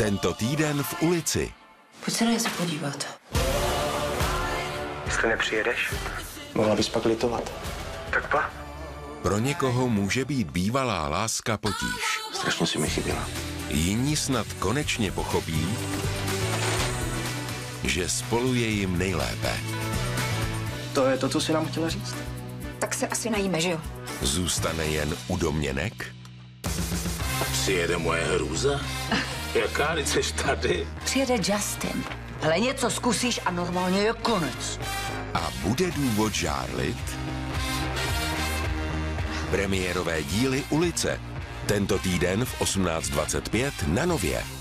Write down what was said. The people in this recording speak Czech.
Tento týden v ulici. Pojď se na něco podívat. Jestli nepřijedeš, Mohla bys pak litovat. tak pa. Pro někoho může být bývalá láska potíž. Strašně si mi chyběla. Jiní snad konečně pochopí, že spolu je jim nejlépe. To je to, co si nám chtěla říct? Tak se asi najíme, že jo? Zůstane jen u domněnek? Přijede moje hrůza? Jaká, teď seš tady? Přijede Justin. Hele, něco zkusíš a normálně je konec. A bude důvod žárlit? Premiérové díly Ulice. Tento týden v 18.25 na Nově.